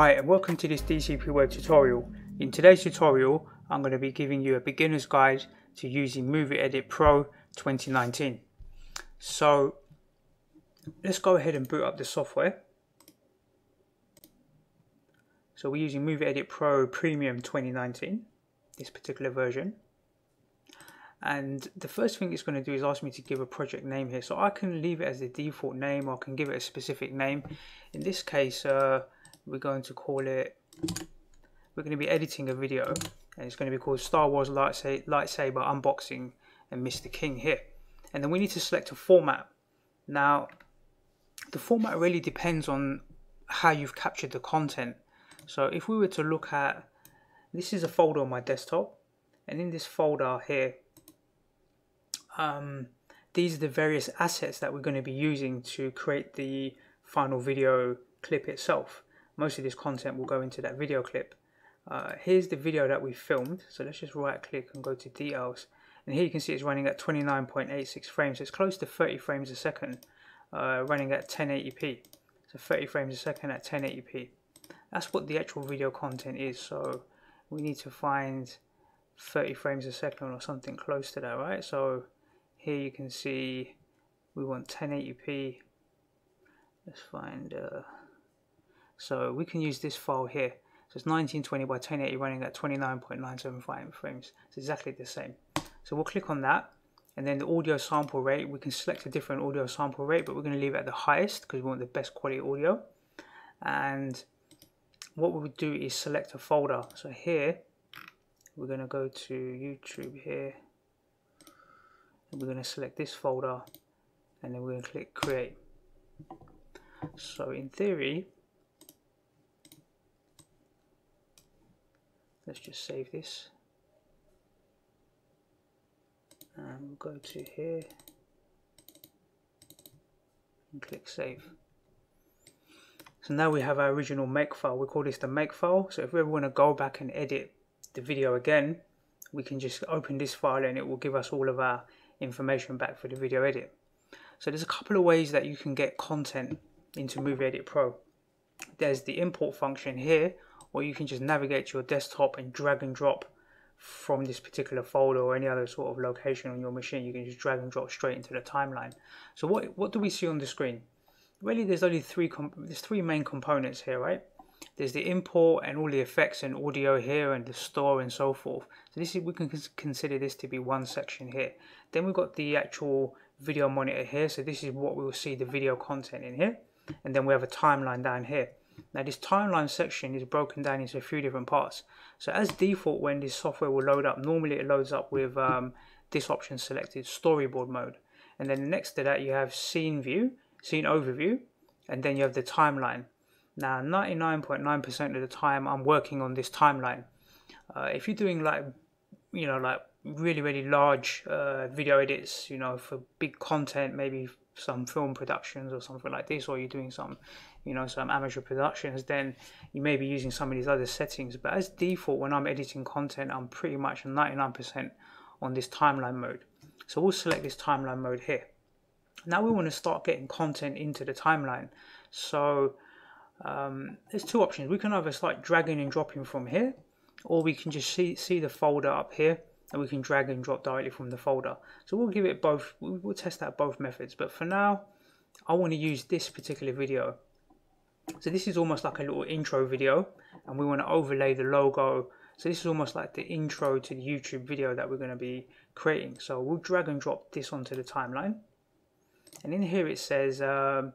Hi and welcome to this DCP Web tutorial. In today's tutorial I'm going to be giving you a beginner's guide to using Movie Edit Pro 2019. So let's go ahead and boot up the software. So we're using Movie Edit Pro Premium 2019, this particular version. And the first thing it's going to do is ask me to give a project name here. So I can leave it as the default name or I can give it a specific name. In this case, uh, we're going to call it, we're going to be editing a video and it's going to be called Star Wars Lightsaber, Lightsaber Unboxing and Mr. King here. And then we need to select a format. Now, the format really depends on how you've captured the content. So if we were to look at, this is a folder on my desktop and in this folder here, um, these are the various assets that we're going to be using to create the final video clip itself most of this content will go into that video clip. Uh, here's the video that we filmed. So let's just right click and go to details. And here you can see it's running at 29.86 frames. It's close to 30 frames a second, uh, running at 1080p. So 30 frames a second at 1080p. That's what the actual video content is. So we need to find 30 frames a second or something close to that, right? So here you can see we want 1080p. Let's find uh, so we can use this file here. So it's 1920 by 1080 running at 29.975 frames. It's exactly the same. So we'll click on that. And then the audio sample rate, we can select a different audio sample rate, but we're going to leave it at the highest because we want the best quality audio. And what we would do is select a folder. So here, we're going to go to YouTube here. And we're going to select this folder. And then we're going to click create. So in theory, let's just save this. And we'll go to here. And click save. So now we have our original make file. We call this the make file. So if we ever want to go back and edit the video again we can just open this file and it will give us all of our information back for the video edit. So there's a couple of ways that you can get content into Movie Edit Pro. There's the import function here or you can just navigate to your desktop and drag and drop from this particular folder or any other sort of location on your machine. You can just drag and drop straight into the timeline. So what what do we see on the screen? Really there's only three there's three main components here right? There's the import and all the effects and audio here and the store and so forth. So this is we can consider this to be one section here. Then we've got the actual video monitor here. So this is what we will see the video content in here. And then we have a timeline down here now this timeline section is broken down into a few different parts. So as default when this software will load up, normally it loads up with um, this option selected, storyboard mode. And then next to that you have scene view, scene overview, and then you have the timeline. Now 99.9% of the time I'm working on this timeline. Uh, if you're doing like, you know, like really, really large uh, video edits, you know, for big content, maybe some film productions or something like this, or you're doing some you know some amateur productions then you may be using some of these other settings. But as default when I'm editing content I'm pretty much 99% on this timeline mode. So we'll select this timeline mode here. Now we want to start getting content into the timeline. So um, there's two options. We can either start dragging and dropping from here or we can just see see the folder up here and we can drag and drop directly from the folder. So we'll give it both we'll test out both methods. But for now I want to use this particular video so this is almost like a little intro video and we want to overlay the logo. So this is almost like the intro to the YouTube video that we're going to be creating. So we'll drag and drop this onto the timeline. And in here it says um,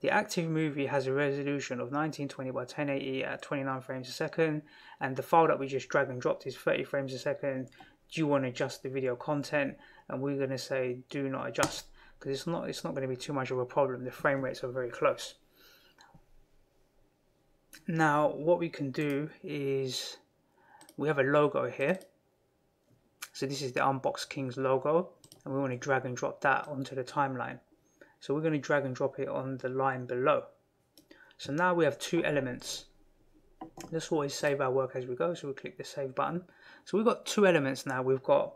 the active movie has a resolution of 1920 by 1080 at 29 frames a second. And the file that we just drag and dropped is 30 frames a second. Do you want to adjust the video content? And we're going to say do not adjust because it's not, it's not going to be too much of a problem. The frame rates are very close. Now what we can do is we have a logo here. So this is the Unbox Kings logo and we want to drag and drop that onto the timeline. So we're going to drag and drop it on the line below. So now we have two elements. Let's always save our work as we go. So we click the save button. So we've got two elements now. We've got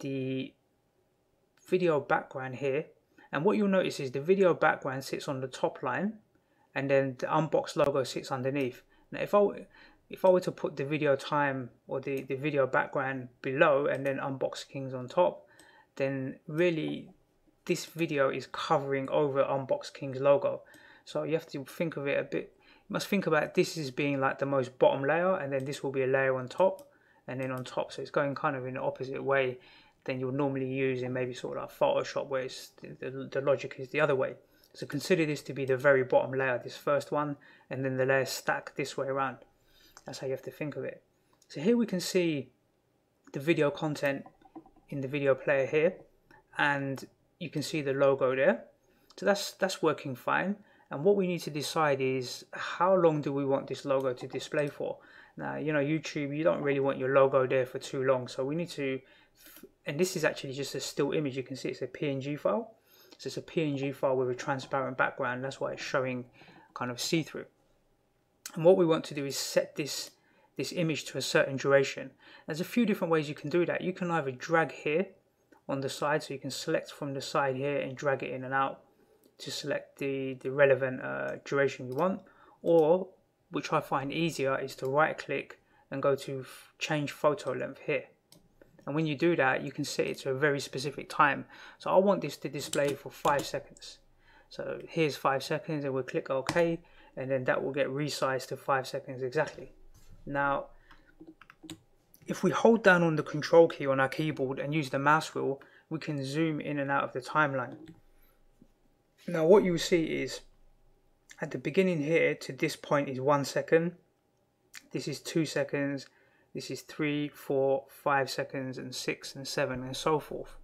the video background here. And what you'll notice is the video background sits on the top line and then the unbox logo sits underneath. Now if I if I were to put the video time or the, the video background below and then Unbox Kings on top, then really this video is covering over Unbox Kings logo. So you have to think of it a bit, you must think about this as being like the most bottom layer and then this will be a layer on top and then on top. So it's going kind of in the opposite way than you'll normally use in maybe sort of like Photoshop where it's, the, the, the logic is the other way. So consider this to be the very bottom layer, this first one, and then the layers stack this way around. That's how you have to think of it. So here we can see the video content in the video player here and you can see the logo there. So that's that's working fine. And what we need to decide is how long do we want this logo to display for? Now, you know, YouTube, you don't really want your logo there for too long. So we need to, and this is actually just a still image. You can see it's a PNG file. So it's a PNG file with a transparent background. That's why it's showing kind of see-through. And what we want to do is set this, this image to a certain duration. There's a few different ways you can do that. You can either drag here on the side, so you can select from the side here and drag it in and out to select the, the relevant uh, duration you want. Or, which I find easier, is to right click and go to change photo length here. And when you do that, you can set it to a very specific time. So I want this to display for five seconds. So here's five seconds and we'll click OK and then that will get resized to five seconds exactly. Now, if we hold down on the control key on our keyboard and use the mouse wheel, we can zoom in and out of the timeline. Now what you will see is at the beginning here to this point is one second, this is two seconds, this is three, four, five seconds and six and seven and so forth.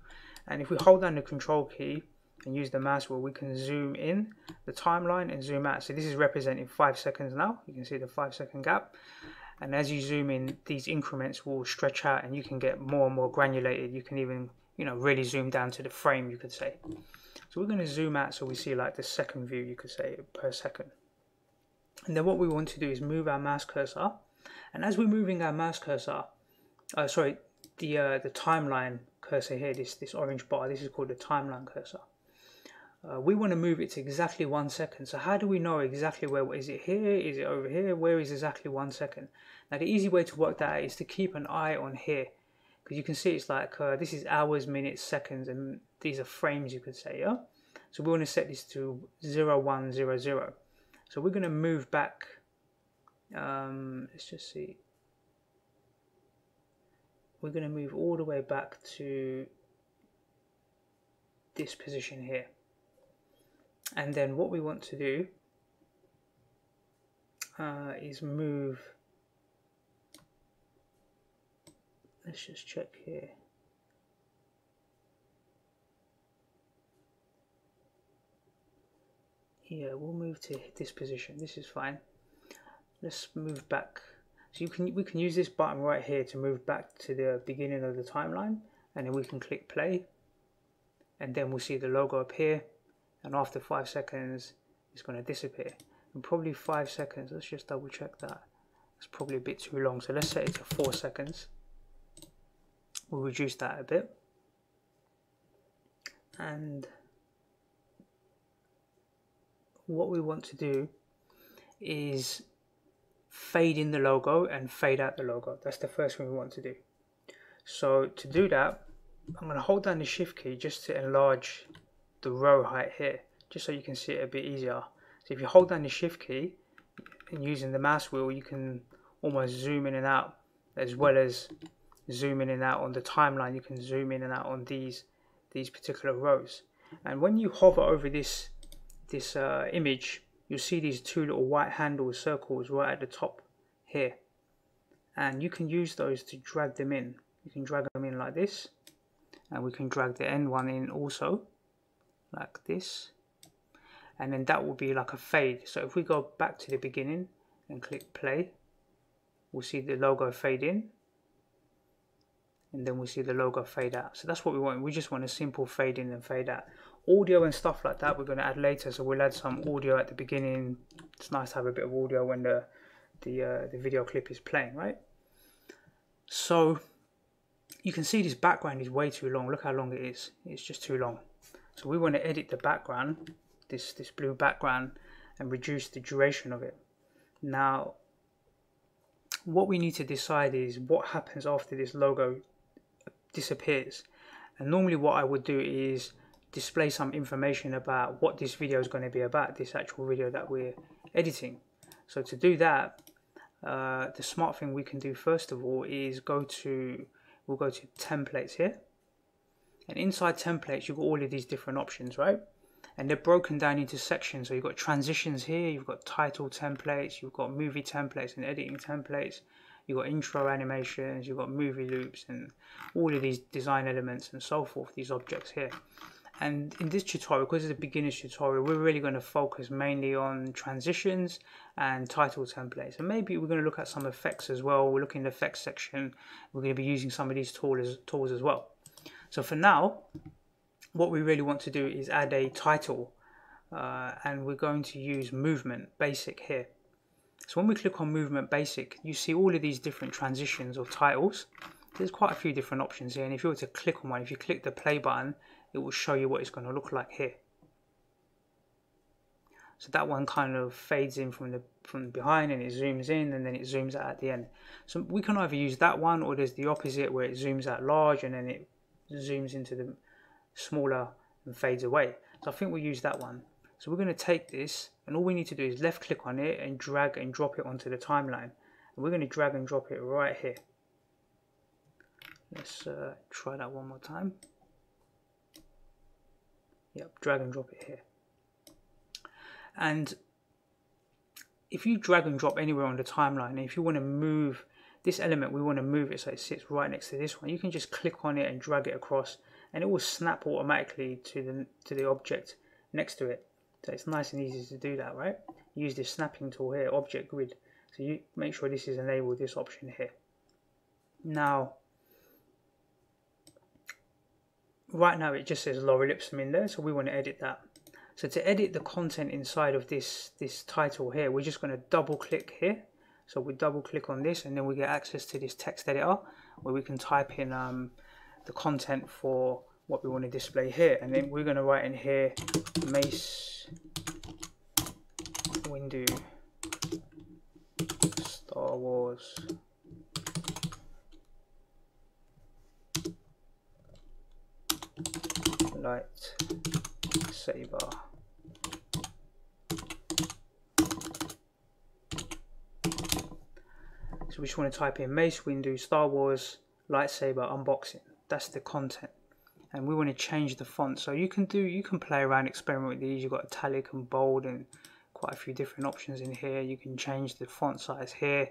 And if we hold down the control key and use the mouse wheel, we can zoom in the timeline and zoom out. So this is representing five seconds now. You can see the five second gap. And as you zoom in, these increments will stretch out and you can get more and more granulated. You can even, you know, really zoom down to the frame, you could say. So we're going to zoom out so we see like the second view, you could say, per second. And then what we want to do is move our mouse cursor. And as we're moving our mouse cursor, uh, sorry, the uh, the timeline cursor here, this, this orange bar, this is called the timeline cursor uh, we want to move it to exactly one second. So how do we know exactly where, is it here, is it over here, where is exactly one second? Now the easy way to work that out is to keep an eye on here. Because you can see it's like, uh, this is hours, minutes, seconds, and these are frames you could say, yeah? So we want to set this to 0100. So we're going to move back, um, let's just see. We're going to move all the way back to this position here. And then what we want to do uh, is move. Let's just check here. Yeah we'll move to this position. This is fine let's move back. So you can we can use this button right here to move back to the beginning of the timeline and then we can click play and then we'll see the logo appear and after five seconds it's going to disappear. And probably five seconds let's just double check that. It's probably a bit too long so let's set it to four seconds. We'll reduce that a bit. And what we want to do is fade in the logo and fade out the logo. That's the first thing we want to do. So to do that I'm going to hold down the shift key just to enlarge the row height here just so you can see it a bit easier. So if you hold down the shift key and using the mouse wheel you can almost zoom in and out as well as zoom in and out on the timeline. You can zoom in and out on these these particular rows. And when you hover over this this uh, image you'll see these two little white handle circles right at the top here. And you can use those to drag them in. You can drag them in like this. And we can drag the end one in also like this. And then that will be like a fade. So if we go back to the beginning and click play we'll see the logo fade in. And then we'll see the logo fade out. So that's what we want. We just want a simple fade in and fade out audio and stuff like that we're going to add later so we'll add some audio at the beginning. It's nice to have a bit of audio when the the uh, the video clip is playing right? So you can see this background is way too long. Look how long it is. It's just too long. So we want to edit the background, this, this blue background, and reduce the duration of it. Now, what we need to decide is what happens after this logo disappears. And normally what I would do is display some information about what this video is going to be about, this actual video that we're editing. So to do that, uh, the smart thing we can do first of all is go to, we'll go to templates here. And inside templates, you've got all of these different options, right? And they're broken down into sections. So you've got transitions here, you've got title templates, you've got movie templates and editing templates, you've got intro animations, you've got movie loops and all of these design elements and so forth, these objects here. And in this tutorial, because it's a beginner's tutorial, we're really going to focus mainly on transitions and title templates. And maybe we're going to look at some effects as well. We're looking at the effects section. We're going to be using some of these tools, tools as well. So for now, what we really want to do is add a title uh, and we're going to use movement basic here. So when we click on movement basic, you see all of these different transitions or titles. There's quite a few different options here and if you were to click on one, if you click the play button, it will show you what it's going to look like here. So that one kind of fades in from the from behind and it zooms in and then it zooms out at the end. So we can either use that one or there's the opposite where it zooms out large and then it zooms into the smaller and fades away. So I think we'll use that one. So we're going to take this and all we need to do is left click on it and drag and drop it onto the timeline. And we're going to drag and drop it right here. Let's uh, try that one more time. Yep, drag and drop it here. And if you drag and drop anywhere on the timeline, if you want to move this element, we want to move it so it sits right next to this one, you can just click on it and drag it across and it will snap automatically to the, to the object next to it. So it's nice and easy to do that, right? Use this snapping tool here, object grid. So you make sure this is enabled, this option here. Now, right now it just says lorem ipsum in there, so we want to edit that. So to edit the content inside of this, this title here, we're just going to double click here. So we double click on this and then we get access to this text editor where we can type in um, the content for what we want to display here. And then we're going to write in here Mace Windu Star Wars light saber. So we just want to type in Mace Windu Star Wars lightsaber unboxing. That's the content. And we want to change the font. So you can do you can play around experiment with these. You've got italic and bold and quite a few different options in here. You can change the font size here.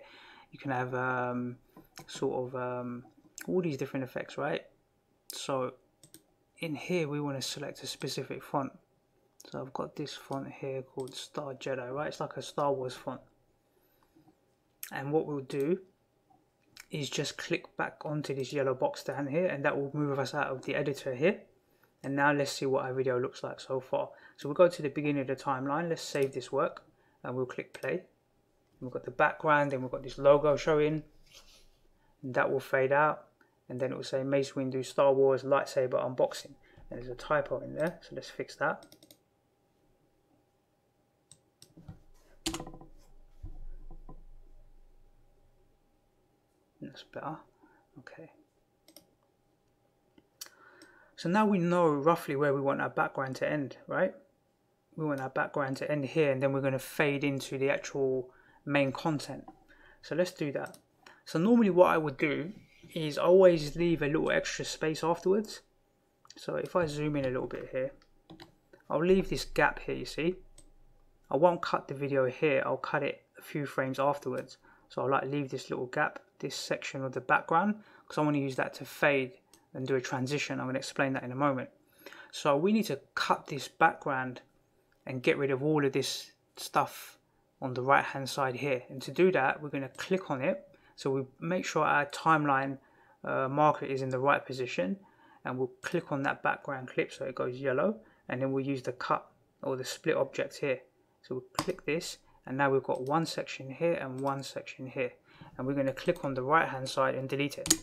You can have um, sort of um, all these different effects right? So in here we want to select a specific font. So I've got this font here called Star Jedi right? It's like a Star Wars font. And what we'll do is just click back onto this yellow box down here and that will move us out of the editor here. And now let's see what our video looks like so far. So we'll go to the beginning of the timeline. Let's save this work and we'll click play. We've got the background and we've got this logo showing. And that will fade out and then it will say Mace Windu Star Wars lightsaber unboxing. And there's a typo in there so let's fix that. That's better. Okay. So now we know roughly where we want our background to end right? We want our background to end here and then we're going to fade into the actual main content. So let's do that. So normally what I would do is always leave a little extra space afterwards. So if I zoom in a little bit here I'll leave this gap here you see? I won't cut the video here I'll cut it a few frames afterwards. So I'll like leave this little gap this section of the background because I want to use that to fade and do a transition. I'm going to explain that in a moment. So we need to cut this background and get rid of all of this stuff on the right hand side here. And to do that we're going to click on it so we make sure our timeline uh, marker is in the right position and we'll click on that background clip so it goes yellow and then we'll use the cut or the split object here. So we'll click this and now we've got one section here and one section here and we're going to click on the right hand side and delete it.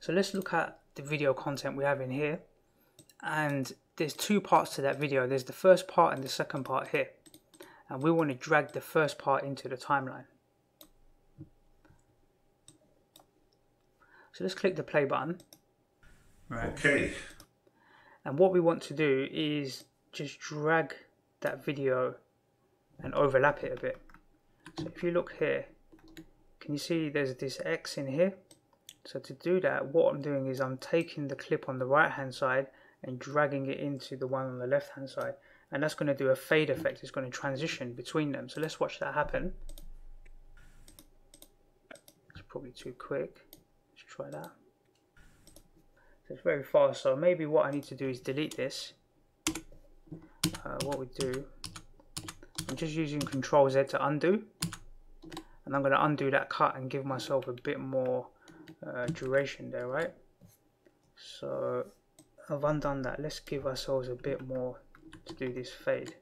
So let's look at the video content we have in here and there's two parts to that video. There's the first part and the second part here and we want to drag the first part into the timeline. So let's click the play button. Right. Okay. And what we want to do is just drag that video and overlap it a bit. So if you look here, can you see there's this X in here? So to do that, what I'm doing is I'm taking the clip on the right hand side and dragging it into the one on the left hand side. And that's going to do a fade effect. It's going to transition between them. So let's watch that happen. It's probably too quick. Let's try that. So it's very fast. So maybe what I need to do is delete this. Uh, what we do, I'm just using Control Z to undo. And I'm going to undo that cut and give myself a bit more uh, duration there, right? So I've undone that. Let's give ourselves a bit more to do this fade.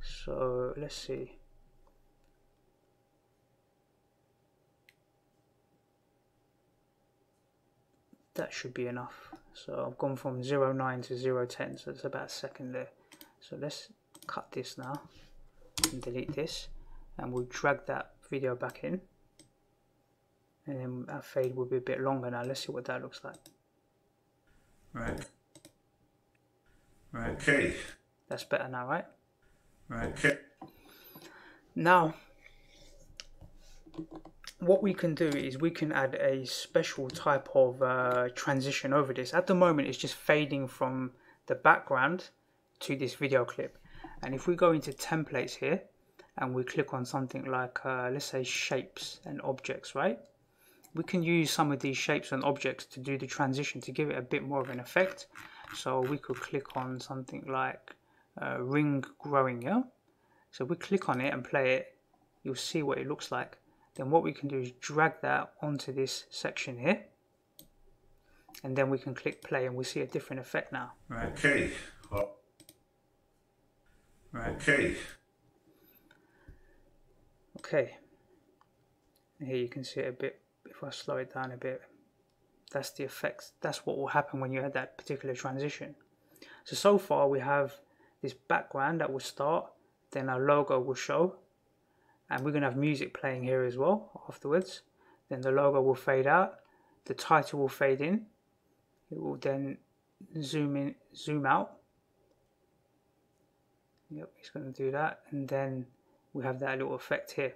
So let's see. That should be enough. So I've gone from 0.9 to 0.10, so it's about a second there. So let's cut this now and delete this and we'll drag that video back in and then our fade will be a bit longer now. Let's see what that looks like. Right. Right. Okay. That's better now, right? Right. Okay. Now, what we can do is we can add a special type of uh, transition over this. At the moment, it's just fading from the background to this video clip. And if we go into templates here and we click on something like, uh, let's say shapes and objects, right? We can use some of these shapes and objects to do the transition to give it a bit more of an effect. So we could click on something like uh, ring growing, yeah? So we click on it and play it, you'll see what it looks like. Then what we can do is drag that onto this section here. And then we can click play and we see a different effect now. Right. Okay. Well, right. Okay. Okay. Here you can see it a bit, if I slow it down a bit, that's the effects. That's what will happen when you add that particular transition. So, so far we have this background that will start, then our logo will show, and we're going to have music playing here as well afterwards. Then the logo will fade out, the title will fade in, it will then zoom in, zoom out. Yep, it's going to do that, and then we have that little effect here.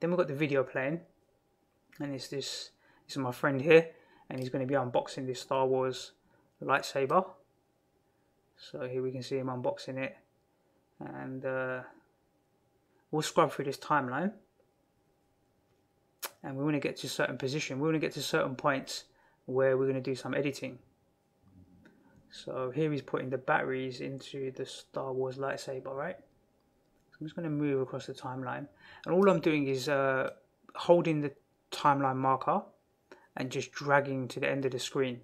Then we've got the video playing, and it's this. This is my friend here and he's going to be unboxing this Star Wars lightsaber. So here we can see him unboxing it and uh, we'll scrub through this timeline and we want to get to a certain position. We want to get to certain points where we're going to do some editing. So here he's putting the batteries into the Star Wars lightsaber, right? So I'm just going to move across the timeline and all I'm doing is uh, holding the timeline marker and just dragging to the end of the screen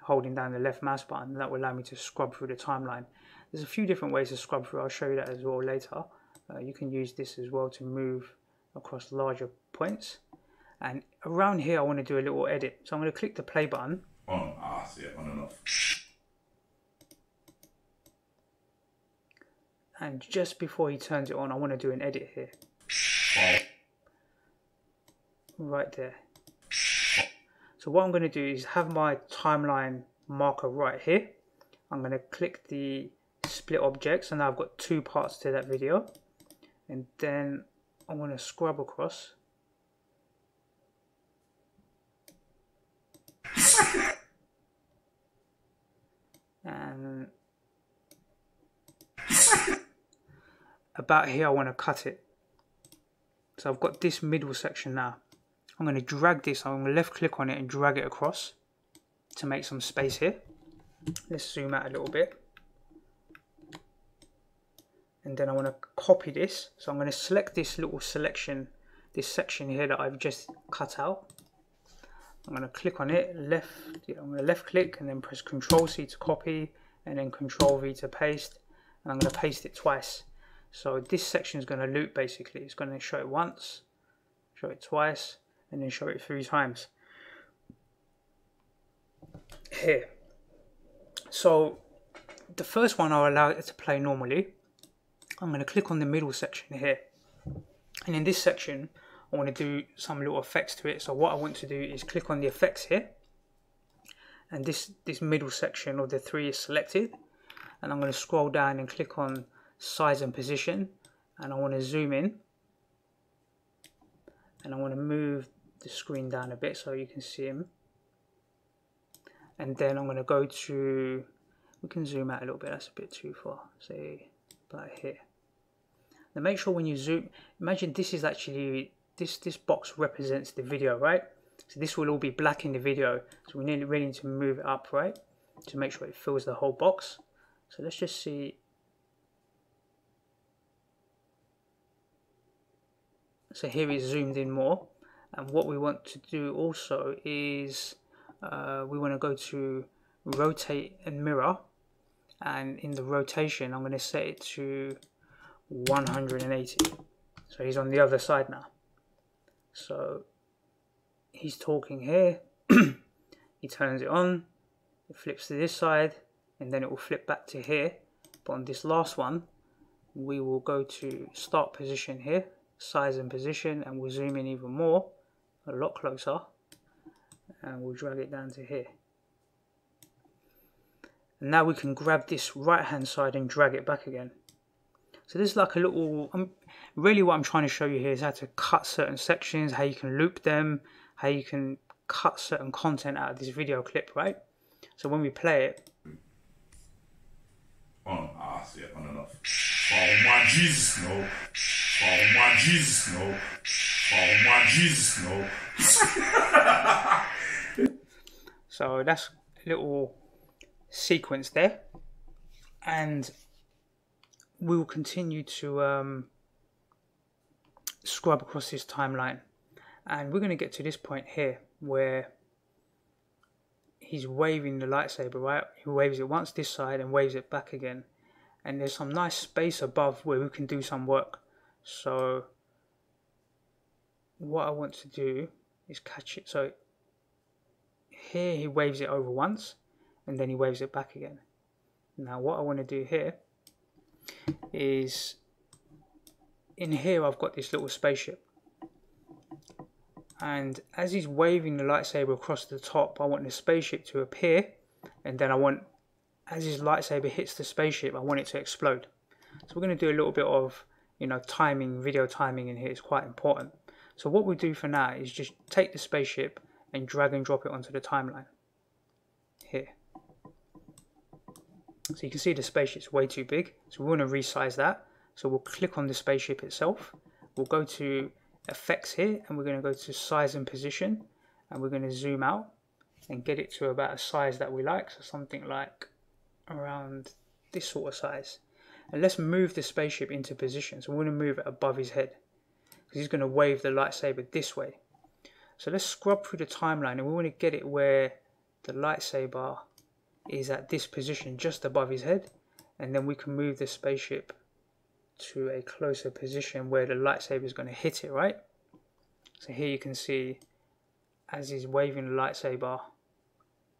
holding down the left mouse button that will allow me to scrub through the timeline. There's a few different ways to scrub through. I'll show you that as well later. Uh, you can use this as well to move across larger points. And around here I want to do a little edit. So I'm going to click the play button. On ah see it on and off. And just before he turns it on I want to do an edit here. Right there so what I'm going to do is have my timeline marker right here. I'm going to click the split objects and now I've got two parts to that video. And then I'm going to scrub across. and about here I want to cut it. So I've got this middle section now. I'm going to drag this, I'm going to left click on it and drag it across to make some space here. Let's zoom out a little bit. And then I want to copy this. So I'm going to select this little selection, this section here that I've just cut out. I'm going to click on it, left, I'm going to left click and then press Control C to copy and then Control V to paste. And I'm going to paste it twice. So this section is going to loop basically. It's going to show it once, show it twice, and then show it three times here so the first one I'll allow it to play normally I'm going to click on the middle section here. And in this section, I want to do some little effects to it. So what I want to do is click on the effects here. And this, this middle section of the three is selected. And I'm going to scroll down and click on size and position. And I want to zoom in. And I want to move the screen down a bit so you can see him. And then I'm going to go to, we can zoom out a little bit, that's a bit too far, say about here. Now make sure when you zoom, imagine this is actually, this, this box represents the video, right? So this will all be black in the video. So we need, really need to move it up, right? To make sure it fills the whole box. So let's just see. So here is zoomed in more. And what we want to do also is uh, we want to go to rotate and mirror. And in the rotation, I'm going to set it to 180. So he's on the other side now. So he's talking here. he turns it on. It flips to this side. And then it will flip back to here. But on this last one, we will go to start position here. Size and position. And we'll zoom in even more a lot closer. And we'll drag it down to here. And now we can grab this right hand side and drag it back again. So this is like a little um, really what I'm trying to show you here is how to cut certain sections how you can loop them how you can cut certain content out of this video clip right? So when we play it. On ah see on and off oh my Jesus no. Oh my Jesus no Oh my Jesus, no. so that's a little sequence there. And we will continue to um, scrub across this timeline. And we're going to get to this point here where he's waving the lightsaber, right? He waves it once this side and waves it back again. And there's some nice space above where we can do some work. So what I want to do is catch it. So here he waves it over once and then he waves it back again. Now what I want to do here is in here I've got this little spaceship and as he's waving the lightsaber across the top I want the spaceship to appear and then I want as his lightsaber hits the spaceship I want it to explode so we're going to do a little bit of you know timing video timing in here is quite important so what we do for now is just take the spaceship and drag and drop it onto the timeline. Here. So you can see the spaceship's way too big. So we want to resize that. So we'll click on the spaceship itself. We'll go to effects here and we're going to go to size and position and we're going to zoom out and get it to about a size that we like. So something like around this sort of size. And let's move the spaceship into position. So we want to move it above his head because he's going to wave the lightsaber this way. So let's scrub through the timeline and we want to get it where the lightsaber is at this position just above his head and then we can move the spaceship to a closer position where the lightsaber is going to hit it, right? So here you can see as he's waving the lightsaber,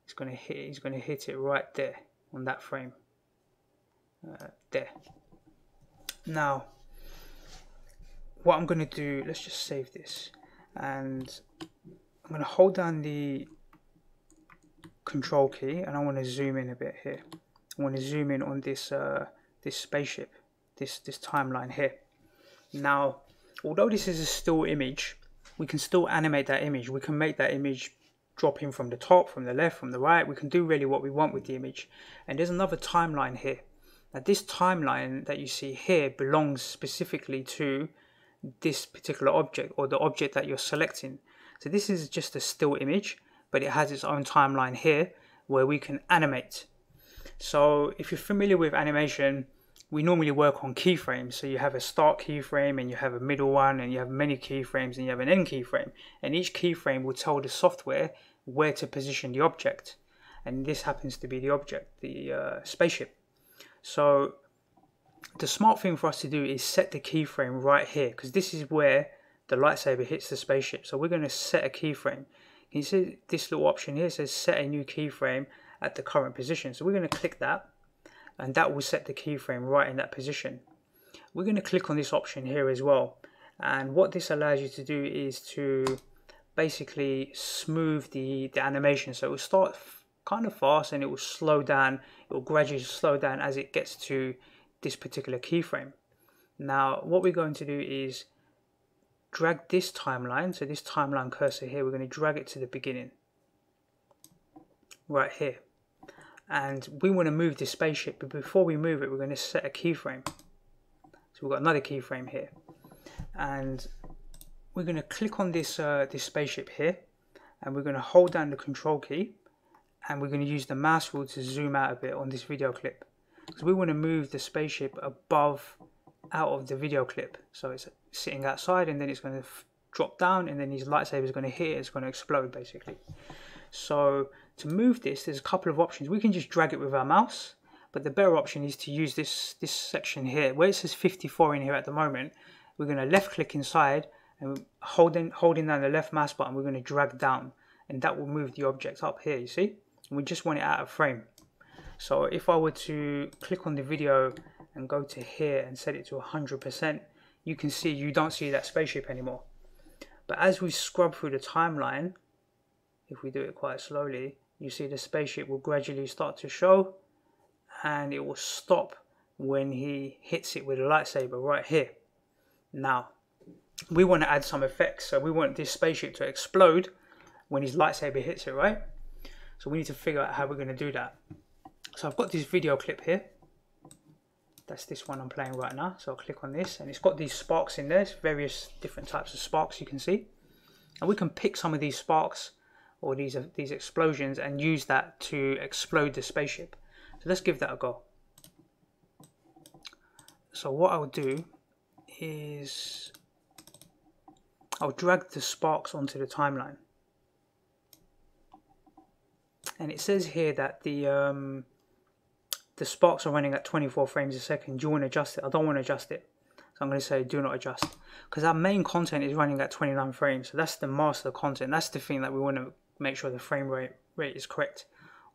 he's going to hit, he's going to hit it right there on that frame, uh, there. Now, what I'm going to do, let's just save this. And I'm going to hold down the control key and I want to zoom in a bit here. I want to zoom in on this uh, this spaceship, this, this timeline here. Now, although this is a still image, we can still animate that image. We can make that image drop in from the top, from the left, from the right. We can do really what we want with the image. And there's another timeline here. Now this timeline that you see here belongs specifically to this particular object or the object that you're selecting. So this is just a still image, but it has its own timeline here where we can animate. So if you're familiar with animation, we normally work on keyframes. So you have a start keyframe and you have a middle one and you have many keyframes and you have an end keyframe. And each keyframe will tell the software where to position the object. And this happens to be the object, the uh, spaceship. So the smart thing for us to do is set the keyframe right here because this is where the lightsaber hits the spaceship. So we're going to set a keyframe. You see this little option here says set a new keyframe at the current position. So we're going to click that and that will set the keyframe right in that position. we're going to click on this option here as well. And what this allows you to do is to basically smooth the, the animation. So it will start kind of fast and it will slow down. It will gradually slow down as it gets to this particular keyframe. Now, what we're going to do is drag this timeline, so this timeline cursor here, we're going to drag it to the beginning, right here. And we want to move this spaceship, but before we move it, we're going to set a keyframe. So we've got another keyframe here. And we're going to click on this, uh, this spaceship here, and we're going to hold down the control key, and we're going to use the mouse wheel to zoom out a bit on this video clip. Because we want to move the spaceship above out of the video clip. So it's sitting outside and then it's going to drop down and then his lightsaber is going to hit it, it's going to explode basically. So to move this, there's a couple of options. We can just drag it with our mouse, but the better option is to use this, this section here. Where it says 54 in here at the moment, we're going to left click inside and holding, holding down the left mouse button, we're going to drag down and that will move the object up here, you see? And we just want it out of frame. So if I were to click on the video and go to here and set it to 100%, you can see you don't see that spaceship anymore. But as we scrub through the timeline, if we do it quite slowly, you see the spaceship will gradually start to show and it will stop when he hits it with a lightsaber right here. Now, we want to add some effects. So we want this spaceship to explode when his lightsaber hits it, right? So we need to figure out how we're going to do that. So I've got this video clip here. That's this one I'm playing right now so I'll click on this and it's got these sparks in there. It's various different types of sparks you can see. And we can pick some of these sparks or these uh, these explosions and use that to explode the spaceship. So let's give that a go. So what I'll do is I'll drag the sparks onto the timeline. And it says here that the um, the sparks are running at 24 frames a second. Do you want to adjust it? I don't want to adjust it. So I'm going to say do not adjust. Because our main content is running at 29 frames. So that's the master content. That's the thing that we want to make sure the frame rate, rate is correct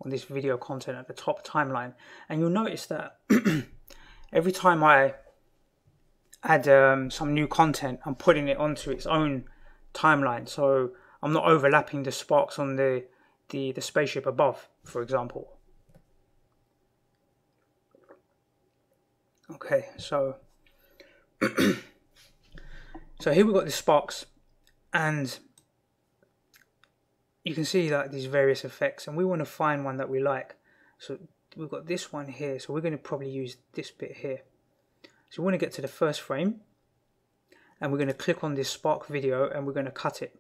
on this video content at the top timeline. And you'll notice that every time I add um, some new content, I'm putting it onto its own timeline. So I'm not overlapping the sparks on the, the, the spaceship above, for example. Okay, so so here we've got the sparks and you can see like these various effects and we want to find one that we like. So we've got this one here, so we're going to probably use this bit here. So we want to get to the first frame and we're going to click on this spark video and we're going to cut it.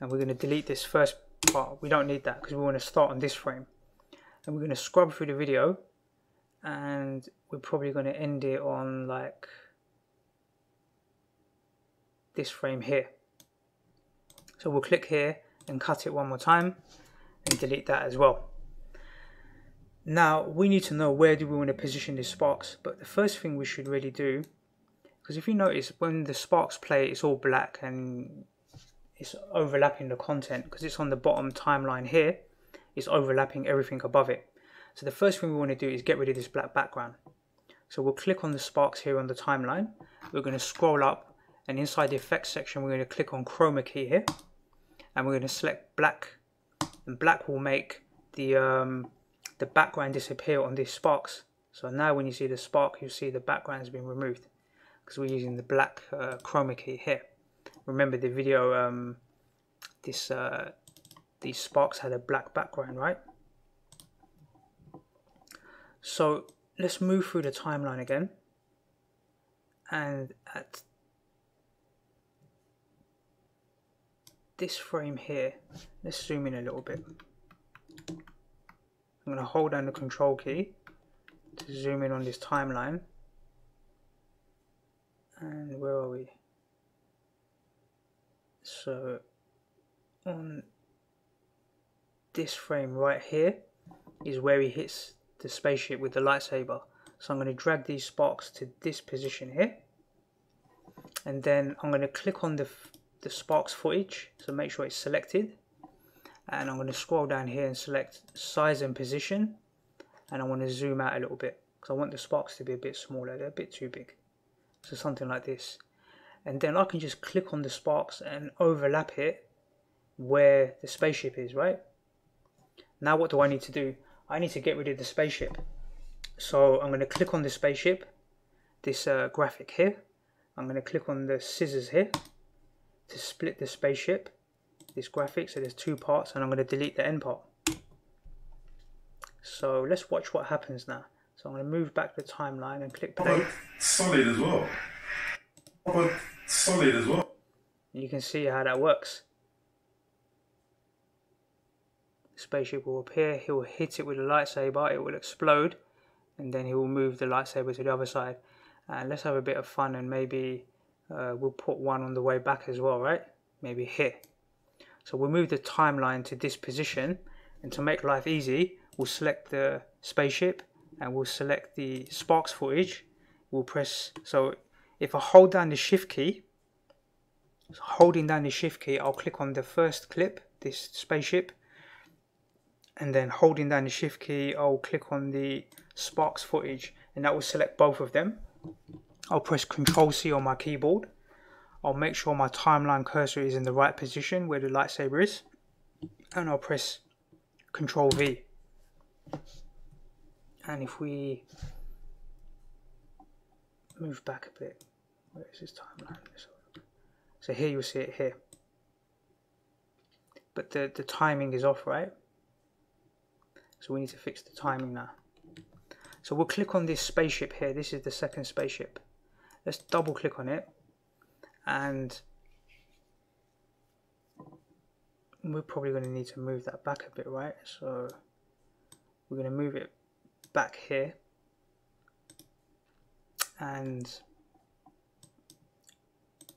And we're going to delete this first part. We don't need that because we want to start on this frame. And we're going to scrub through the video and we're probably going to end it on like this frame here. So we'll click here and cut it one more time and delete that as well. Now we need to know where do we want to position the sparks but the first thing we should really do because if you notice when the sparks play it's all black and it's overlapping the content because it's on the bottom timeline here it's overlapping everything above it. So the first thing we want to do is get rid of this black background. So we'll click on the sparks here on the timeline. We're going to scroll up and inside the effects section we're going to click on chroma key here and we're going to select black and black will make the um, the background disappear on these sparks. So now when you see the spark you'll see the background has been removed because we're using the black uh, chroma key here. Remember the video um, this uh, these sparks had a black background right? So let's move through the timeline again. And at this frame here, let's zoom in a little bit. I'm going to hold down the control key to zoom in on this timeline. And where are we? So on this frame right here is where he hits the spaceship with the lightsaber. So I'm going to drag these sparks to this position here. And then I'm going to click on the, the sparks footage. So make sure it's selected. And I'm going to scroll down here and select size and position. And I want to zoom out a little bit. Because I want the sparks to be a bit smaller. They're a bit too big. So something like this. And then I can just click on the sparks and overlap it where the spaceship is, right? Now what do I need to do? I need to get rid of the spaceship. So I'm going to click on the spaceship, this uh, graphic here. I'm going to click on the scissors here to split the spaceship, this graphic. So there's two parts and I'm going to delete the end part. So let's watch what happens now. So I'm going to move back the timeline and click play. Solid as well. Solid as well. You can see how that works. The spaceship will appear, he'll hit it with a lightsaber, it will explode, and then he will move the lightsaber to the other side. And let's have a bit of fun and maybe uh, we'll put one on the way back as well, right? Maybe here. So we'll move the timeline to this position and to make life easy, we'll select the spaceship and we'll select the sparks footage we'll press so if I hold down the shift key so holding down the shift key I'll click on the first clip this spaceship and then holding down the shift key I'll click on the sparks footage and that will select both of them. I'll press Control C on my keyboard. I'll make sure my timeline cursor is in the right position where the lightsaber is and I'll press Control V. And if we move back a bit where is this timeline? So here you'll see it here. But the the timing is off right so we need to fix the timing now so we'll click on this spaceship here. This is the second spaceship. Let's double click on it. And we're probably going to need to move that back a bit right? So we're going to move it back here. And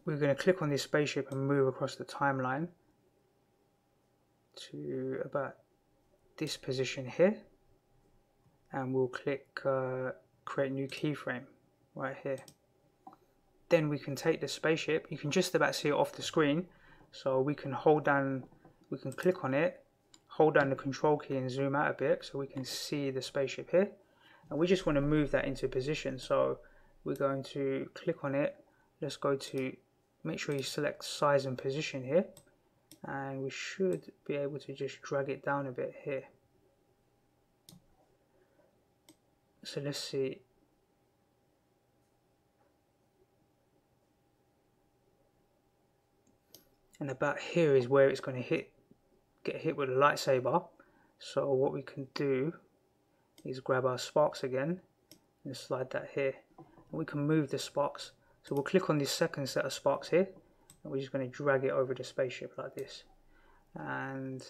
we're going to click on this spaceship and move across the timeline to about this position here. And we'll click uh, create new keyframe right here. Then we can take the spaceship. You can just about see it off the screen. So we can hold down we can click on it hold down the control key and zoom out a bit so we can see the spaceship here. And we just want to move that into position. So we're going to click on it. Let's go to make sure you select size and position here and we should be able to just drag it down a bit here so let's see and about here is where it's going to hit get hit with a lightsaber. So what we can do is grab our sparks again and slide that here. And we can move the sparks. So we'll click on this second set of sparks here we're just going to drag it over the spaceship like this. And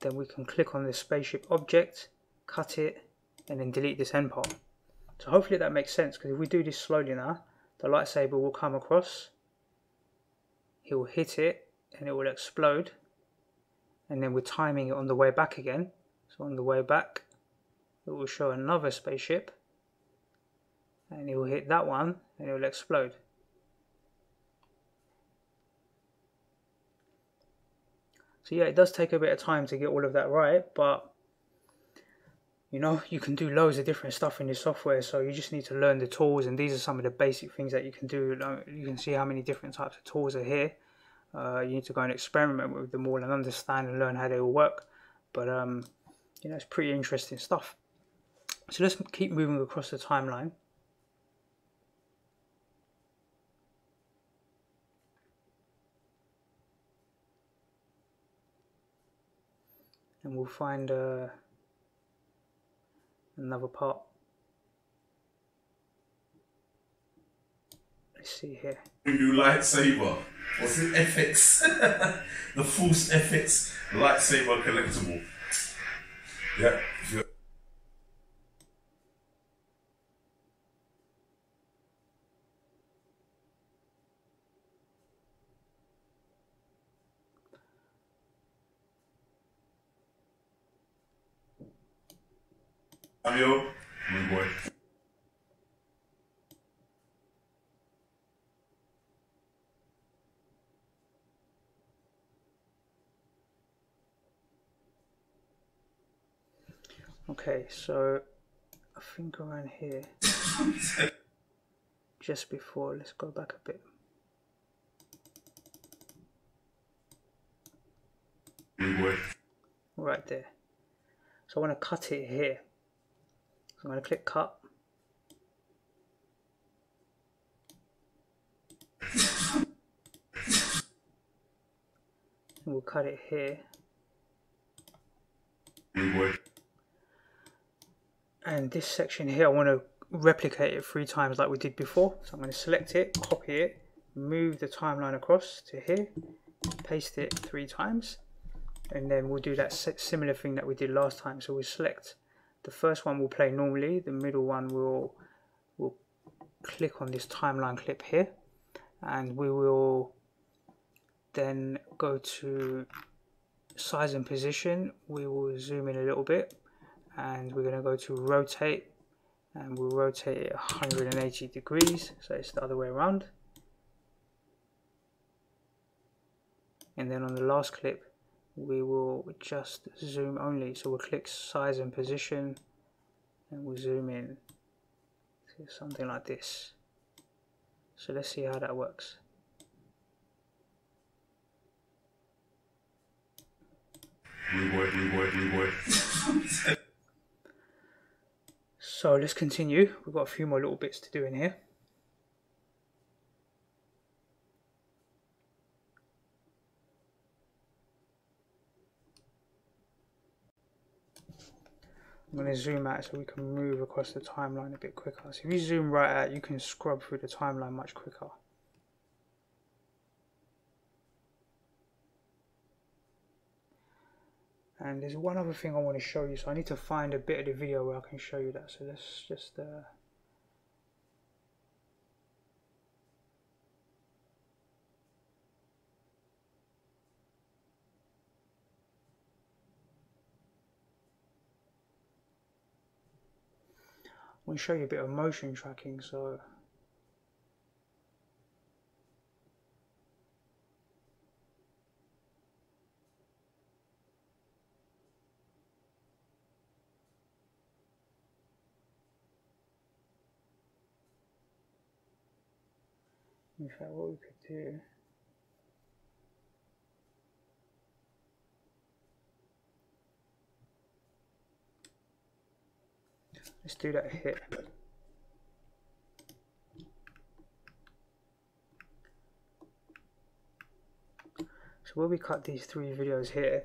then we can click on the spaceship object, cut it, and then delete this end part. So hopefully that makes sense because if we do this slowly now, the lightsaber will come across, he will hit it, and it will explode and then we're timing it on the way back again so on the way back it will show another spaceship and it will hit that one and it will explode so yeah it does take a bit of time to get all of that right but you know you can do loads of different stuff in this software so you just need to learn the tools and these are some of the basic things that you can do you can see how many different types of tools are here uh, you need to go and experiment with them all and understand and learn how they all work. But um, you know, it's pretty interesting stuff. So let's keep moving across the timeline. And we'll find uh, another part. Let's see here. New lightsaber. What's it? FX. the Force FX lightsaber collectible. Yeah. I'm your boy. Okay, so I think around here just before. Let's go back a bit. Right there. So I want to cut it here. So I'm going to click cut. we'll cut it here. And this section here, I want to replicate it three times like we did before. So I'm going to select it, copy it, move the timeline across to here, paste it three times, and then we'll do that similar thing that we did last time. So we'll select the first one will play normally, the middle one will will click on this timeline clip here, and we will then go to size and position. We will zoom in a little bit, and we're going to go to rotate and we'll rotate it 180 degrees. So it's the other way around. And then on the last clip we will just zoom only so we'll click size and position and we'll zoom in to something like this so let's see how that works. So let's continue. We've got a few more little bits to do in here. I'm going to zoom out so we can move across the timeline a bit quicker. So if you zoom right out, you can scrub through the timeline much quicker. and there's one other thing I want to show you so I need to find a bit of the video where I can show you that so let's just uh, I want to show you a bit of motion tracking so. In fact what we could do let's do that here so where we cut these three videos here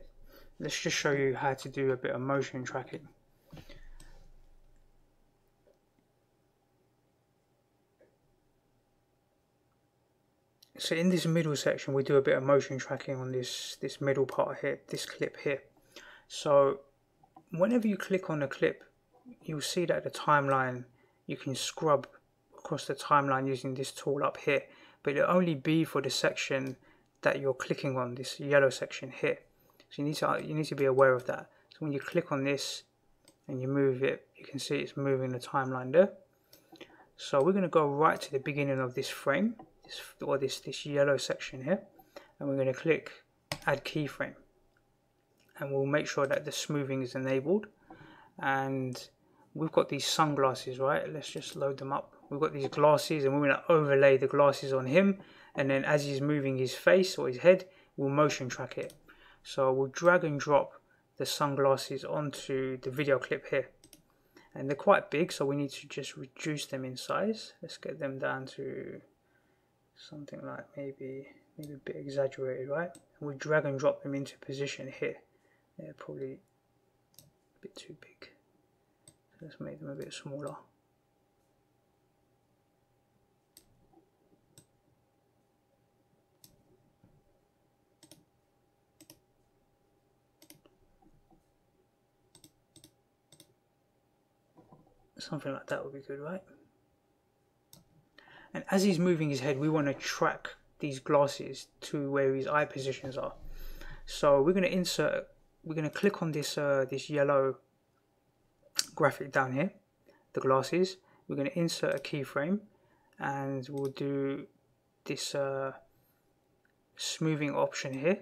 let's just show you how to do a bit of motion tracking. So in this middle section we do a bit of motion tracking on this this middle part here this clip here. So whenever you click on a clip you'll see that the timeline you can scrub across the timeline using this tool up here but it'll only be for the section that you're clicking on this yellow section here. So you need to you need to be aware of that. So when you click on this and you move it you can see it's moving the timeline there. So we're going to go right to the beginning of this frame this or this this yellow section here and we're going to click add keyframe. And we'll make sure that the smoothing is enabled and we've got these sunglasses right? Let's just load them up. We've got these glasses and we're going to overlay the glasses on him and then as he's moving his face or his head we'll motion track it. So we'll drag and drop the sunglasses onto the video clip here. And they're quite big so we need to just reduce them in size. Let's get them down to something like maybe maybe a bit exaggerated, right? And we drag and drop them into position here. They're probably bit too big. Let's make them a bit smaller. Something like that would be good, right? And as he's moving his head, we want to track these glasses to where his eye positions are. So we're going to insert, we're going to click on this uh, this yellow graphic down here, the glasses. We're going to insert a keyframe and we'll do this uh, smoothing option here.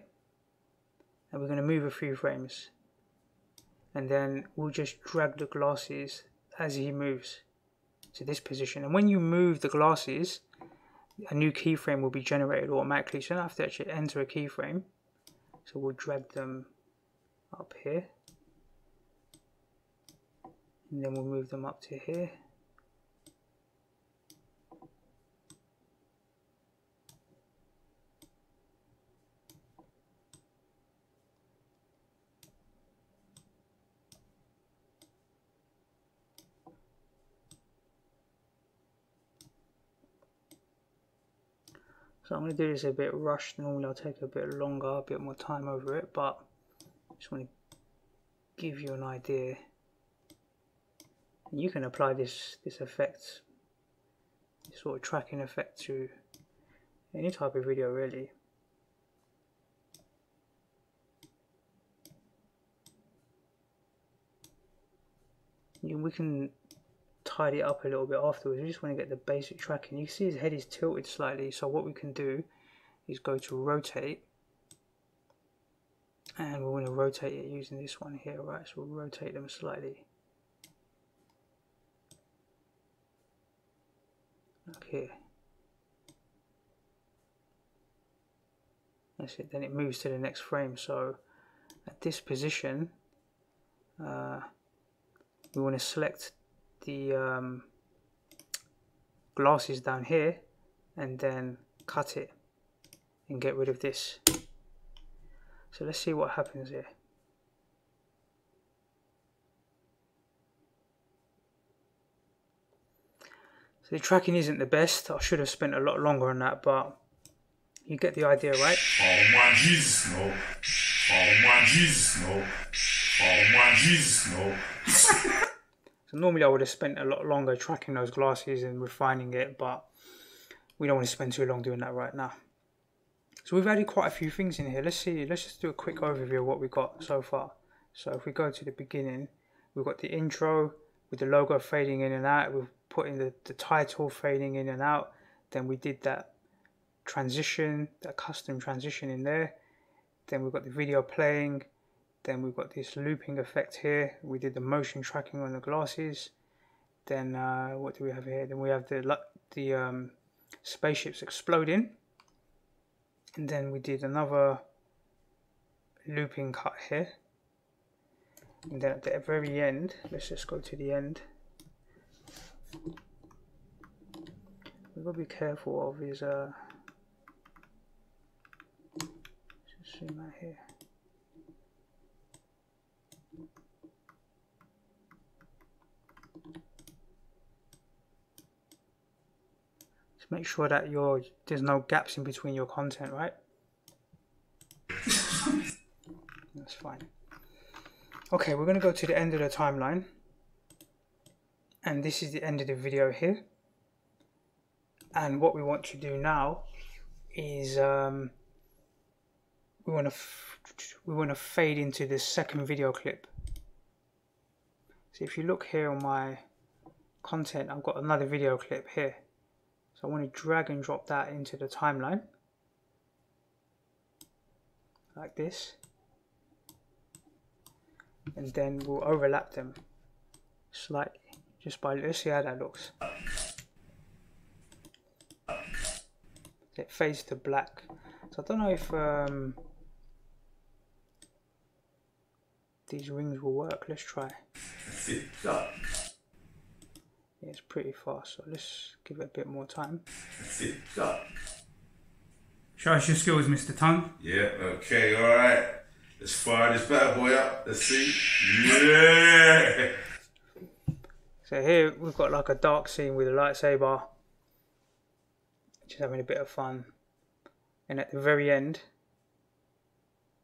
And we're going to move a few frames. And then we'll just drag the glasses as he moves. to this position. And when you move the glasses, a new keyframe will be generated automatically. So you don't have to actually enter a keyframe. So we'll drag them up here. And then we'll move them up to here. So I'm going to do this a bit rushed. Normally I'll take a bit longer, a bit more time over it, but just want to give you an idea. And you can apply this, this effect, this sort of tracking effect to any type of video really. we can tidy it up a little bit afterwards. We just want to get the basic tracking. You can see his head is tilted slightly. So what we can do is go to rotate. And we want to rotate it using this one here, right? So we'll rotate them slightly. Here. That's it. Then it moves to the next frame. So at this position, uh, we want to select the um, glasses down here and then cut it and get rid of this. So let's see what happens here. So the tracking isn't the best. I should have spent a lot longer on that, but you get the idea, right? Oh my Jesus, no. Oh my Jesus, no. Oh my Jesus, no. So normally I would have spent a lot longer tracking those glasses and refining it, but we don't want to spend too long doing that right now. So we've added quite a few things in here. Let's see, let's just do a quick overview of what we've got so far. So if we go to the beginning, we've got the intro with the logo fading in and out. We've put in the, the title fading in and out. Then we did that transition, that custom transition in there. Then we've got the video playing then we've got this looping effect here we did the motion tracking on the glasses then uh, what do we have here then we have the the um, spaceships exploding and then we did another looping cut here. And then at the very end let's just go to the end. We've got to be careful of his uh, just zoom out here make sure that your there's no gaps in between your content, right? That's fine. Okay, we're going to go to the end of the timeline. And this is the end of the video here. And what we want to do now is um, we want to we want to fade into the second video clip. So if you look here on my content, I've got another video clip here. So I want to drag and drop that into the timeline. Like this. And then we'll overlap them slightly just by let's see how that looks. It fades to black. So I don't know if um, these rings will work. Let's try it's pretty fast, so let's give it a bit more time. Show us your skills, Mr. Tongue. Yeah, okay, alright. Let's fire this bad boy up. Let's see. Yeah! So here we've got like a dark scene with a lightsaber. Just having a bit of fun. And at the very end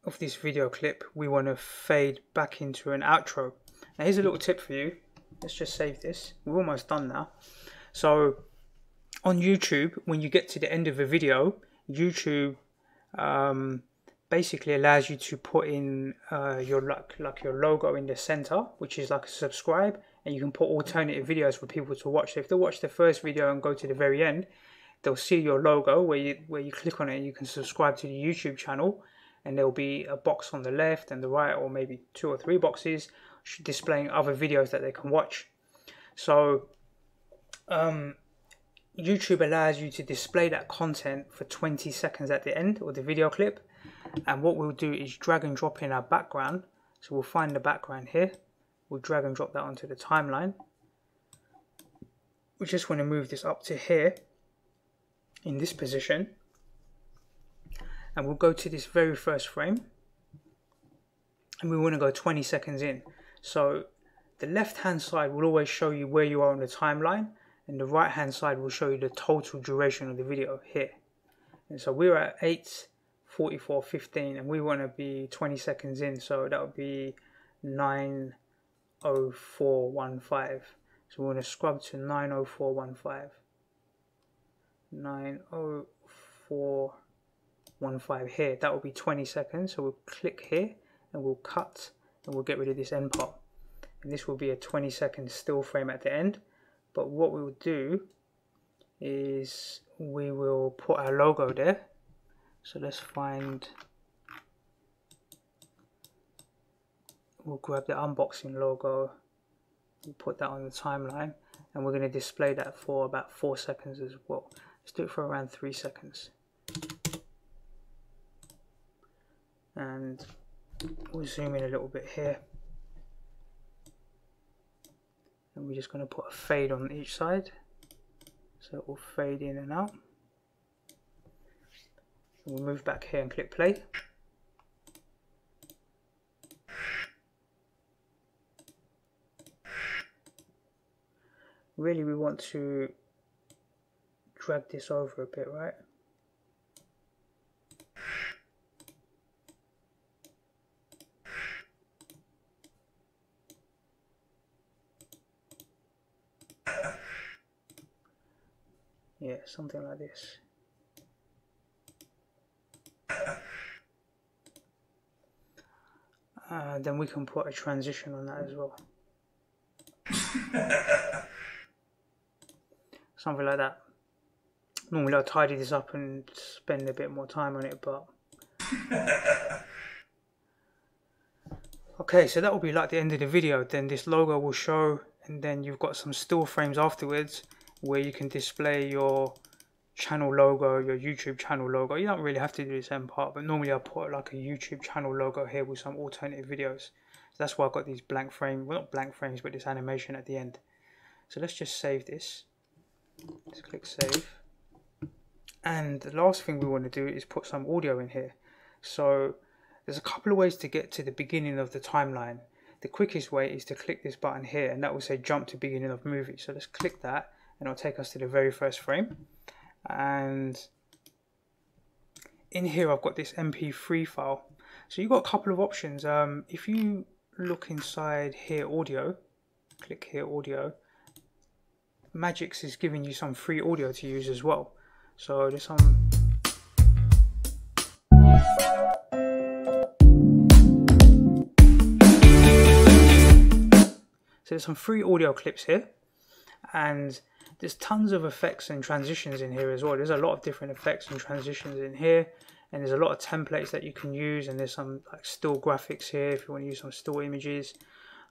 of this video clip, we want to fade back into an outro. Now here's a little tip for you let's just save this. We're almost done now. So on YouTube when you get to the end of a video YouTube um, basically allows you to put in uh, your like like your logo in the center which is like a subscribe and you can put alternative videos for people to watch. So if they watch the first video and go to the very end they'll see your logo where you where you click on it and you can subscribe to the YouTube channel and there'll be a box on the left and the right or maybe two or three boxes displaying other videos that they can watch. So um, YouTube allows you to display that content for 20 seconds at the end of the video clip. And what we'll do is drag and drop in our background. So we'll find the background here. We'll drag and drop that onto the timeline. We just want to move this up to here in this position. And we'll go to this very first frame. And we want to go 20 seconds in. So the left hand side will always show you where you are on the timeline and the right hand side will show you the total duration of the video here. And so we're at 8 44 15 and we want to be 20 seconds in so that would be 90415 so we want to scrub to 90415 90415 here that will be 20 seconds. So we'll click here and we'll cut and we'll get rid of this end part. And this will be a 20 second still frame at the end. But what we will do is we will put our logo there. So let's find we'll grab the unboxing logo. We'll put that on the timeline and we're going to display that for about four seconds as well. Let's do it for around three seconds. And we'll zoom in a little bit here. And we're just going to put a fade on each side. So it will fade in and out. We'll move back here and click play. Really we want to drag this over a bit right yeah something like this. Uh, then we can put a transition on that as well. Something like that. Normally I'll tidy this up and spend a bit more time on it but okay so that will be like the end of the video. Then this logo will show and then you've got some still frames afterwards where you can display your channel logo, your YouTube channel logo. You don't really have to do this end part, but normally I put like a YouTube channel logo here with some alternative videos. So that's why I've got these blank frame, well not blank frames, but this animation at the end. So let's just save this. Let's click save. And the last thing we want to do is put some audio in here. So there's a couple of ways to get to the beginning of the timeline. The quickest way is to click this button here and that will say jump to beginning of movie. So let's click that and it'll take us to the very first frame. And in here I've got this mp3 file. So you've got a couple of options. Um, if you look inside here audio click here audio Magix is giving you some free audio to use as well. So there's some So there's some free audio clips here. And there's tons of effects and transitions in here as well. There's a lot of different effects and transitions in here and there's a lot of templates that you can use and there's some like still graphics here if you want to use some still images.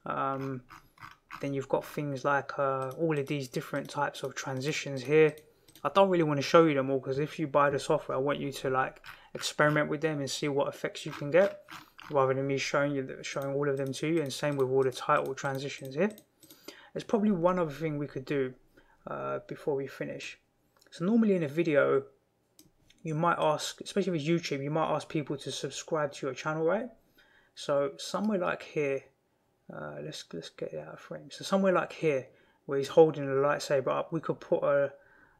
Um, then you've got things like uh, all of these different types of transitions here. I don't really want to show you them all because if you buy the software I want you to like experiment with them and see what effects you can get rather than me showing you showing all of them to you and same with all the title transitions here. There's probably one other thing we could do uh, before we finish. So normally in a video, you might ask, especially with YouTube, you might ask people to subscribe to your channel, right? So somewhere like here, uh, let's let's get it out of frame. So somewhere like here, where he's holding a lightsaber up, we could put a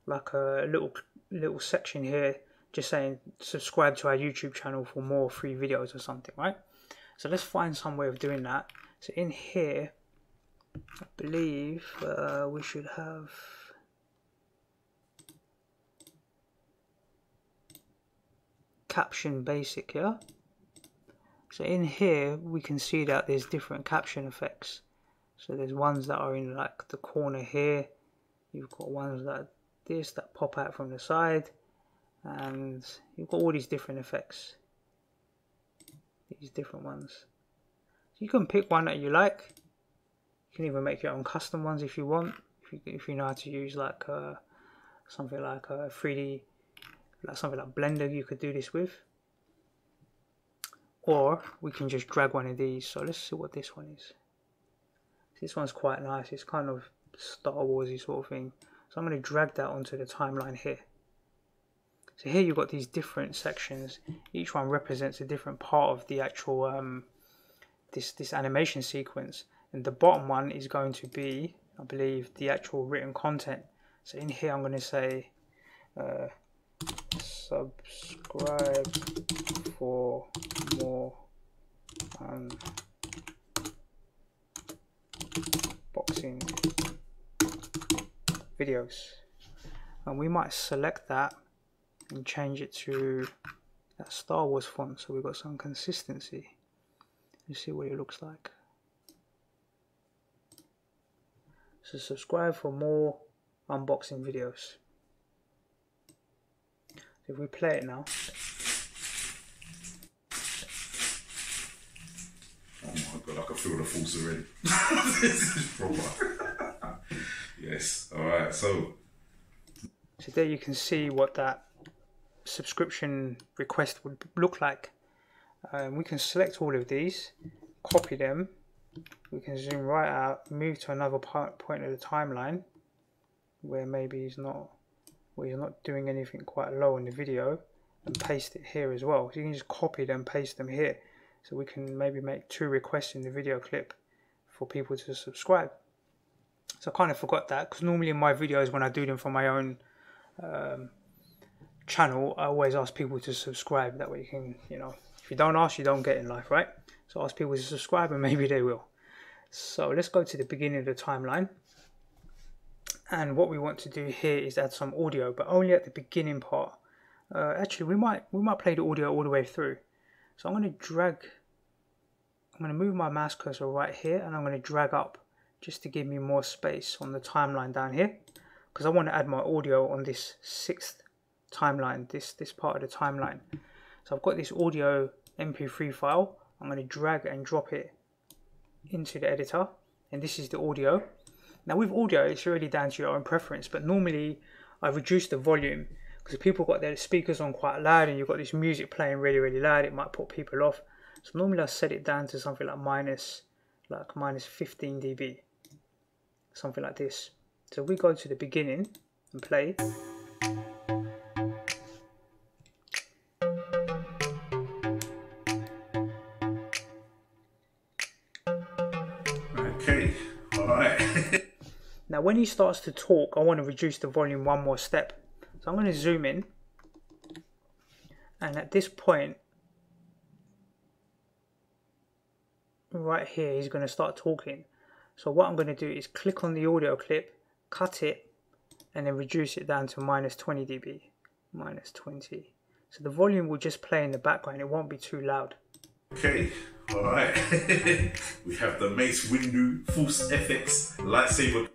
like a little little section here, just saying subscribe to our YouTube channel for more free videos or something, right? So let's find some way of doing that. So in here, I believe uh, we should have caption basic yeah? So in here we can see that there's different caption effects. So there's ones that are in like the corner here. You've got ones that this that pop out from the side and you've got all these different effects. These different ones. So you can pick one that you like can even make your own custom ones if you want. if you, if you know how to use like uh, something like a 3D, like something like Blender, you could do this with. Or we can just drag one of these. So let's see what this one is. This one's quite nice. It's kind of Star Warsy sort of thing. So I'm going to drag that onto the timeline here. So here you've got these different sections. Each one represents a different part of the actual um, this this animation sequence. And the bottom one is going to be, I believe, the actual written content. So in here I'm going to say uh, subscribe for more um, boxing videos. And we might select that and change it to that Star Wars font so we've got some consistency. Let's see what it looks like so subscribe for more unboxing videos if we play it now Oh my god, I can feel the force already. this is proper. yes, alright, so So there you can see what that subscription request would look like. Um, we can select all of these, copy them, we can zoom right out, move to another point of the timeline where maybe he's not where he's not doing anything quite low in the video and paste it here as well. So you can just copy them, paste them here. So we can maybe make two requests in the video clip for people to subscribe. So I kind of forgot that because normally in my videos when I do them for my own um, channel, I always ask people to subscribe. That way you can, you know, if you don't ask, you don't get in life, right? So ask people to subscribe and maybe they will. So let's go to the beginning of the timeline. And what we want to do here is add some audio, but only at the beginning part. Uh, actually, we might we might play the audio all the way through. So I'm going to drag, I'm going to move my mouse cursor right here and I'm going to drag up just to give me more space on the timeline down here because I want to add my audio on this sixth timeline, this, this part of the timeline. So I've got this audio mp3 file, I'm going to drag and drop it into the editor and this is the audio. Now with audio it's really down to your own preference but normally I reduce the volume because people got their speakers on quite loud and you've got this music playing really really loud it might put people off. So normally I set it down to something like minus like minus 15 dB something like this. So we go to the beginning and play when he starts to talk I want to reduce the volume one more step so I'm going to zoom in and at this point right here he's going to start talking so what I'm going to do is click on the audio clip cut it and then reduce it down to minus 20 dB minus 20 so the volume will just play in the background it won't be too loud Okay, alright. we have the Mace Windu Force FX lightsaber.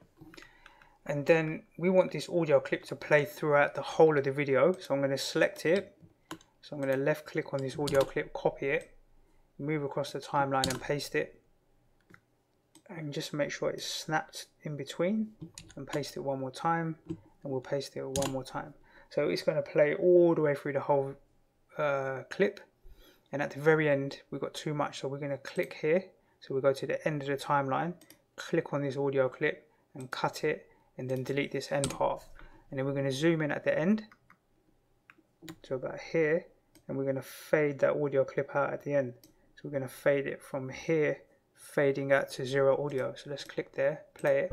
And then we want this audio clip to play throughout the whole of the video. So I'm going to select it. So I'm going to left click on this audio clip copy it move across the timeline and paste it. And just make sure it's snapped in between and paste it one more time. And we'll paste it one more time. So it's going to play all the way through the whole uh, clip. And at the very end we've got too much. So we're going to click here. So we go to the end of the timeline click on this audio clip and cut it and then delete this end part and then we're going to zoom in at the end. To about here and we're going to fade that audio clip out at the end. So we're going to fade it from here fading out to zero audio. So let's click there play it.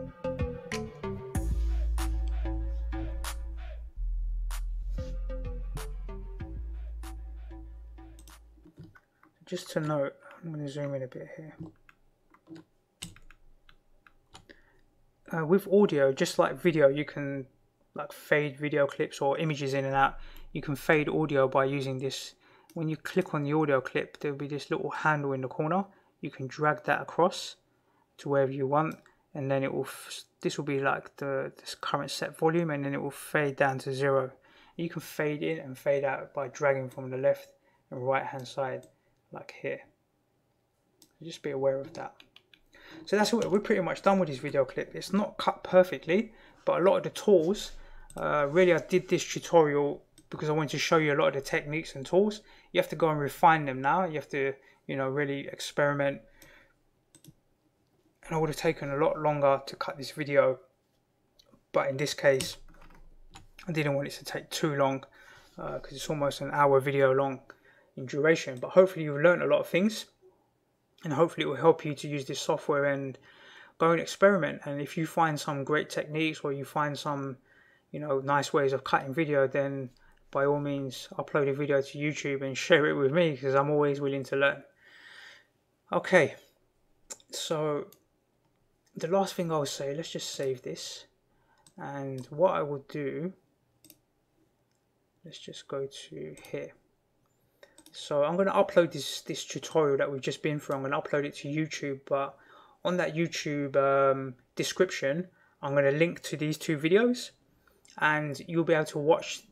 Just to note I'm going to zoom in a bit here uh, with audio just like video you can like fade video clips or images in and out. You can fade audio by using this. When you click on the audio clip there'll be this little handle in the corner. You can drag that across to wherever you want and then it will this will be like the this current set volume and then it will fade down to zero. You can fade in and fade out by dragging from the left and right hand side like here. Just be aware of that So that's what we're pretty much done with this video clip. It's not cut perfectly, but a lot of the tools, uh, really I did this tutorial because I wanted to show you a lot of the techniques and tools. You have to go and refine them now. You have to, you know, really experiment. And I would have taken a lot longer to cut this video. But in this case, I didn't want it to take too long because uh, it's almost an hour video long in duration. But hopefully you've learned a lot of things and hopefully it will help you to use this software and go and experiment. And if you find some great techniques or you find some, you know, nice ways of cutting video, then by all means upload a video to YouTube and share it with me because I'm always willing to learn. Okay, so the last thing I'll say, let's just save this. And what I will do, let's just go to here. So I'm going to upload this, this tutorial that we've just been through. I'm going to upload it to YouTube, but on that YouTube um, description, I'm going to link to these two videos and you'll be able to watch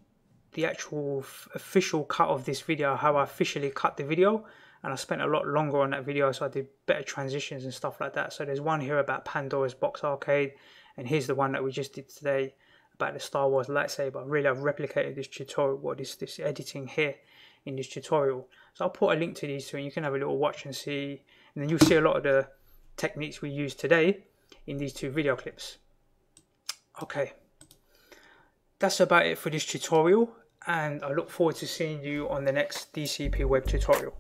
the actual official cut of this video, how I officially cut the video. And I spent a lot longer on that video, so I did better transitions and stuff like that. So there's one here about Pandora's Box Arcade, and here's the one that we just did today about the Star Wars lightsaber. Really, I've replicated this tutorial, what is this editing here in this tutorial. So I'll put a link to these two, and you can have a little watch and see. And then you'll see a lot of the techniques we use today in these two video clips. Okay, that's about it for this tutorial and I look forward to seeing you on the next DCP web tutorial.